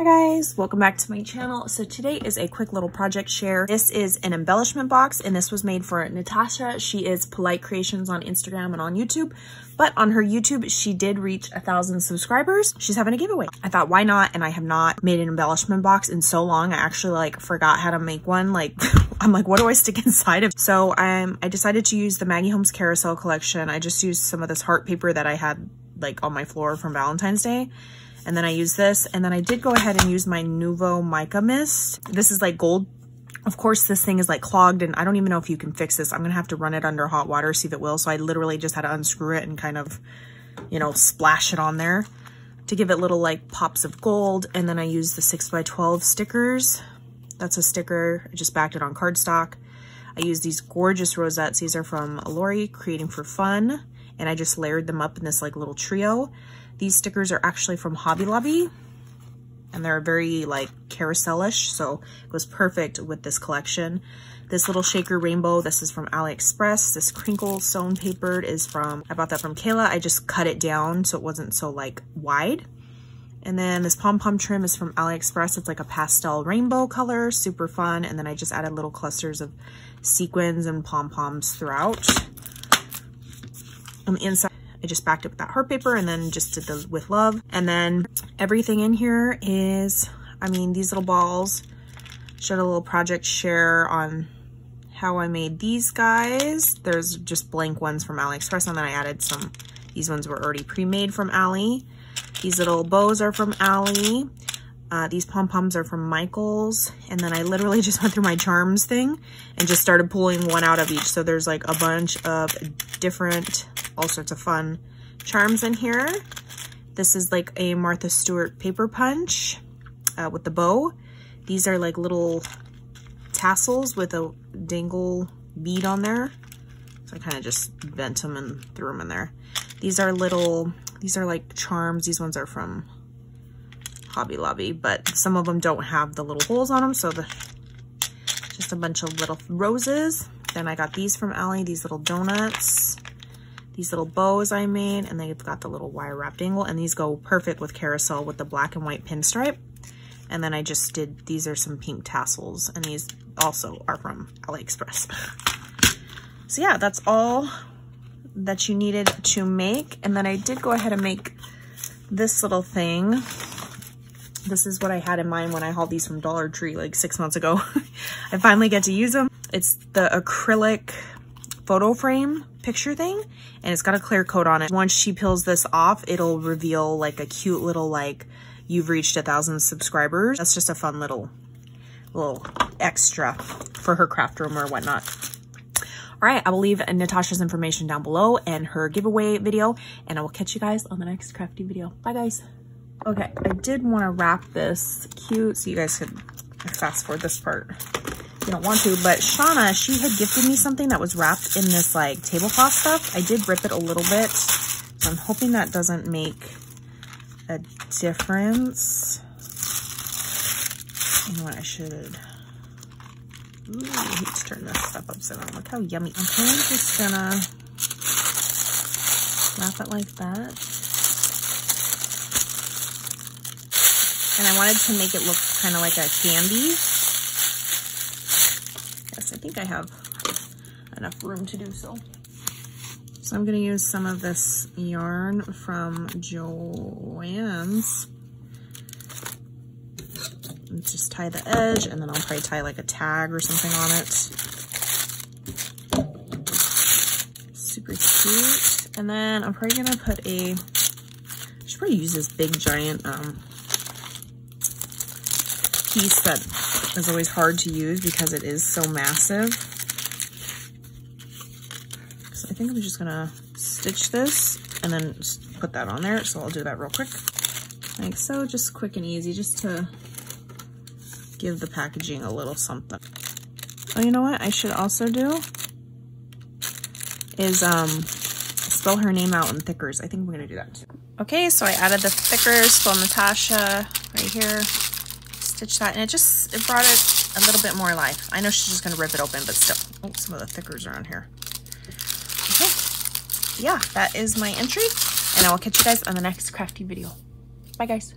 Hi guys, welcome back to my channel. So today is a quick little project share. This is an embellishment box and this was made for Natasha. She is Polite Creations on Instagram and on YouTube, but on her YouTube, she did reach a thousand subscribers. She's having a giveaway. I thought, why not? And I have not made an embellishment box in so long. I actually like forgot how to make one. Like, I'm like, what do I stick inside of? So um, I decided to use the Maggie Holmes Carousel collection. I just used some of this heart paper that I had like on my floor from Valentine's Day and then I use this. And then I did go ahead and use my Nuvo Mica Mist. This is like gold. Of course, this thing is like clogged and I don't even know if you can fix this. I'm going to have to run it under hot water, see if it will. So I literally just had to unscrew it and kind of, you know, splash it on there to give it little like pops of gold. And then I use the 6x12 stickers. That's a sticker. I just backed it on cardstock. I use these gorgeous rosettes. These are from Lori, Creating for Fun. And I just layered them up in this like little trio. These stickers are actually from Hobby Lobby and they're very like carouselish, so it was perfect with this collection. This little shaker rainbow, this is from AliExpress. This crinkle stone papered is from, I bought that from Kayla. I just cut it down so it wasn't so like wide. And then this pom-pom trim is from AliExpress. It's like a pastel rainbow color, super fun. And then I just added little clusters of sequins and pom-poms throughout. On the inside, I just backed it with that heart paper and then just did the with love. And then everything in here is, I mean, these little balls showed a little project share on how I made these guys. There's just blank ones from AliExpress and then I added some, these ones were already pre-made from Ali. These little bows are from Ali. Uh, these pom-poms are from Michaels. And then I literally just went through my charms thing and just started pulling one out of each. So there's like a bunch of different all sorts of fun charms in here. This is like a Martha Stewart paper punch uh, with the bow. These are like little tassels with a dangle bead on there. So I kind of just bent them and threw them in there. These are little, these are like charms. These ones are from Hobby Lobby, but some of them don't have the little holes on them. So the just a bunch of little roses. Then I got these from Ali, these little donuts these little bows I made, and they've got the little wire wrapped angle and these go perfect with carousel with the black and white pinstripe. And then I just did, these are some pink tassels, and these also are from AliExpress. so yeah, that's all that you needed to make. And then I did go ahead and make this little thing. This is what I had in mind when I hauled these from Dollar Tree like six months ago. I finally get to use them. It's the acrylic photo frame picture thing and it's got a clear coat on it. Once she peels this off, it'll reveal like a cute little like you've reached a thousand subscribers. That's just a fun little little extra for her craft room or whatnot. All right, I will leave Natasha's information down below and her giveaway video, and I will catch you guys on the next crafty video. Bye, guys. Okay, I did want to wrap this cute so you guys could fast forward this part you don't want to, but Shauna, she had gifted me something that was wrapped in this like tablecloth stuff. I did rip it a little bit, so I'm hoping that doesn't make a difference. You know what, I should, ooh, I hate to turn this stuff upside down. Look how yummy. Okay, I'm just gonna wrap it like that. And I wanted to make it look kind of like a candy. I have enough room to do so. So I'm to use some of this yarn from Joann's. Just tie the edge and then I'll probably tie like a tag or something on it. Super cute. And then I'm probably to put a, I should probably use this big giant um, piece that is always hard to use because it is so massive. So I think I'm just gonna stitch this and then put that on there. So I'll do that real quick. Like so, just quick and easy, just to give the packaging a little something. Oh, you know what I should also do is um, spell her name out in thickers. I think we're gonna do that too. Okay, so I added the thickers, spell Natasha right here stitch that and it just it brought it a little bit more life. I know she's just to rip it open but still. Oh some of the thickers are on here. Okay. Yeah that is my entry and i will catch you guys on the next crafty video. Bye guys